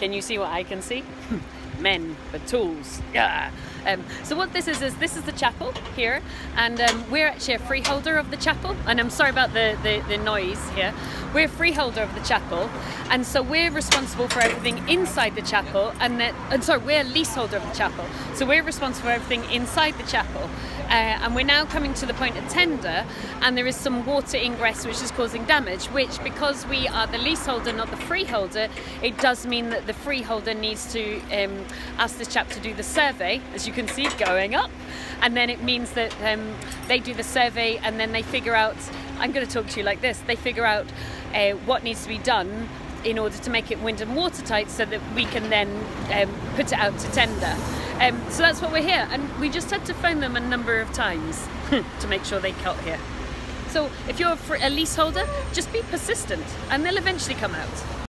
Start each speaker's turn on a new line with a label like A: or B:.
A: Can you see what I can see? Men but tools. Yeah. Um, so what this is is this is the chapel here, and um, we're actually a freeholder of the chapel. And I'm sorry about the, the, the noise here. We're freeholder of the chapel, and so we're responsible for everything inside the chapel. And that, and sorry, we're leaseholder of the chapel, so we're responsible for everything inside the chapel. Uh, and we're now coming to the point of tender, and there is some water ingress which is causing damage. Which, because we are the leaseholder, not the freeholder, it does mean that the freeholder needs to um, ask this chap to do the survey, as you can see going up, and then it means that um, they do the survey and then they figure out. I'm going to talk to you like this. They figure out uh, what needs to be done in order to make it wind and watertight so that we can then um, put it out to tender. Um, so that's what we're here, and we just had to phone them a number of times to make sure they got here. So if you're a leaseholder, just be persistent, and they'll eventually come out.